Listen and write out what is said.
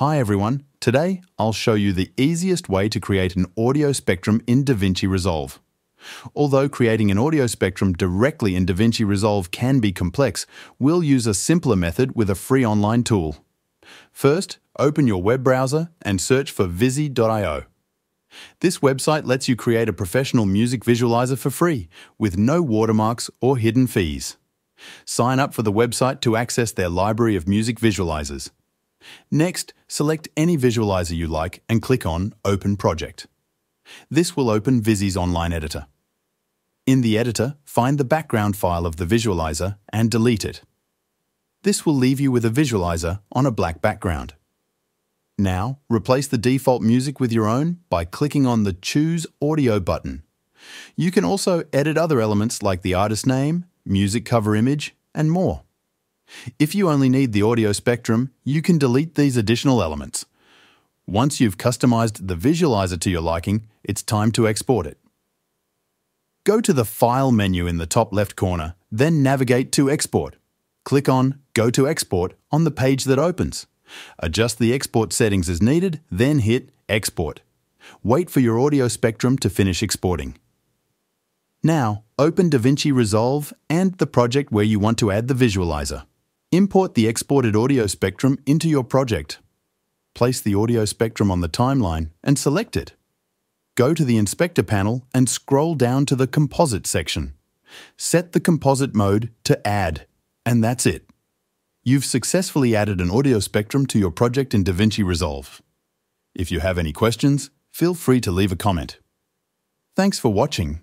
Hi everyone, today I'll show you the easiest way to create an audio spectrum in DaVinci Resolve. Although creating an audio spectrum directly in DaVinci Resolve can be complex, we'll use a simpler method with a free online tool. First, open your web browser and search for Vizzy.io. This website lets you create a professional music visualizer for free, with no watermarks or hidden fees. Sign up for the website to access their library of music visualizers. Next, select any visualizer you like and click on Open Project. This will open Vizzy's online editor. In the editor, find the background file of the visualizer and delete it. This will leave you with a visualizer on a black background. Now, replace the default music with your own by clicking on the Choose Audio button. You can also edit other elements like the artist name, music cover image, and more. If you only need the audio spectrum, you can delete these additional elements. Once you've customized the visualizer to your liking, it's time to export it. Go to the File menu in the top left corner, then navigate to Export. Click on Go to Export on the page that opens. Adjust the export settings as needed, then hit Export. Wait for your audio spectrum to finish exporting. Now, open DaVinci Resolve and the project where you want to add the visualizer. Import the exported audio spectrum into your project. Place the audio spectrum on the timeline and select it. Go to the Inspector panel and scroll down to the Composite section. Set the composite mode to Add, and that's it. You've successfully added an audio spectrum to your project in DaVinci Resolve. If you have any questions, feel free to leave a comment. Thanks for watching